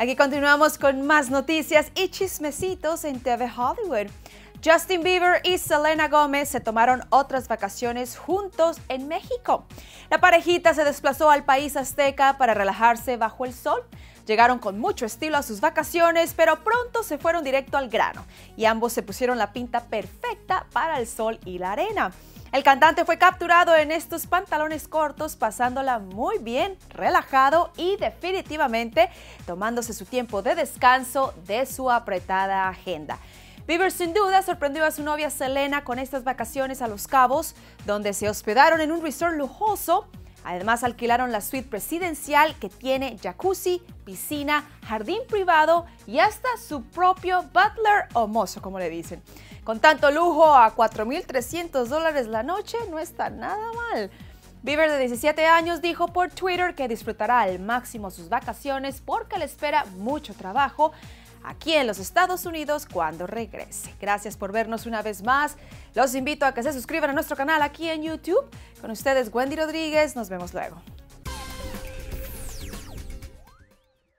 Aquí continuamos con más noticias y chismecitos en TV Hollywood. Justin Bieber y Selena Gomez se tomaron otras vacaciones juntos en México. La parejita se desplazó al país azteca para relajarse bajo el sol. Llegaron con mucho estilo a sus vacaciones, pero pronto se fueron directo al grano y ambos se pusieron la pinta perfecta para el sol y la arena. El cantante fue capturado en estos pantalones cortos, pasándola muy bien, relajado y definitivamente tomándose su tiempo de descanso de su apretada agenda. Bieber sin duda sorprendió a su novia Selena con estas vacaciones a Los Cabos, donde se hospedaron en un resort lujoso. Además alquilaron la suite presidencial que tiene jacuzzi, piscina, jardín privado y hasta su propio butler o mozo, como le dicen. Con tanto lujo a 4.300 dólares la noche no está nada mal. Bieber de 17 años dijo por Twitter que disfrutará al máximo sus vacaciones porque le espera mucho trabajo aquí en los Estados Unidos cuando regrese. Gracias por vernos una vez más. Los invito a que se suscriban a nuestro canal aquí en YouTube. Con ustedes Wendy Rodríguez. Nos vemos luego.